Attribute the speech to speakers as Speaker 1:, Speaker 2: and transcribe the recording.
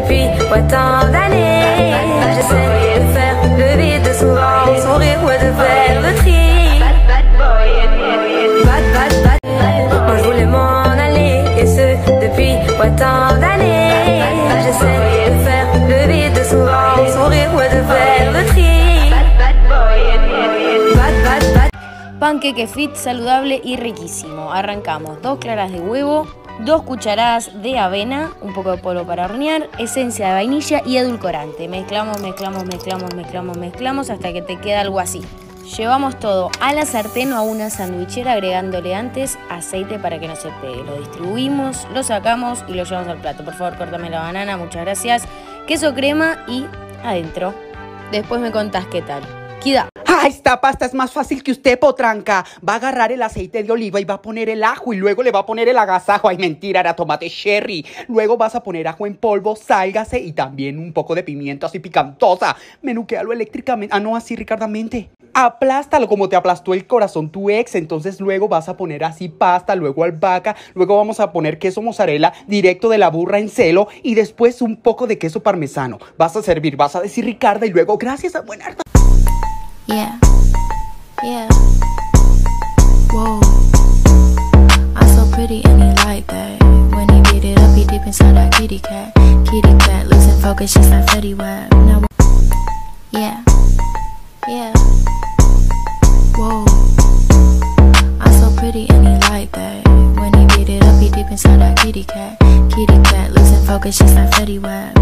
Speaker 1: Depuis tant de faire le de faire le tri. Ce depuis tant de faire le de faire le tri.
Speaker 2: Panqueque fit, saludable y riquísimo. Arrancamos dos claras de huevo, dos cucharadas de avena, un poco de polvo para hornear, esencia de vainilla y edulcorante. Mezclamos, mezclamos, mezclamos, mezclamos, mezclamos hasta que te queda algo así. Llevamos todo a la sartén o a una sandwichera agregándole antes aceite para que no se pegue. Lo distribuimos, lo sacamos y lo llevamos al plato. Por favor, córtame la banana, muchas gracias. Queso crema y adentro. Después me contás qué tal.
Speaker 3: Ah, esta pasta es más fácil que usted, potranca. Va a agarrar el aceite de oliva y va a poner el ajo y luego le va a poner el agasajo. Ay, mentira, era tomate cherry. Luego vas a poner ajo en polvo, sálgase y también un poco de pimiento así picantosa. Menuquealo eléctricamente. Ah, no, así ricardamente. Aplástalo como te aplastó el corazón tu ex. Entonces luego vas a poner así pasta, luego albahaca, luego vamos a poner queso mozzarella directo de la burra en celo y después un poco de queso parmesano. Vas a servir, vas a decir Ricarda y luego gracias a buena
Speaker 4: Yeah, yeah. Whoa, I'm so pretty and he like that. When he beat it up, he deep inside that kitty cat. Kitty cat, losing focus just like Fetty Wap. Now, yeah, yeah. Whoa, I'm so pretty and he like that. When he beat it up, he deep inside that kitty cat. Kitty cat, losing focus just like Fetty Wap.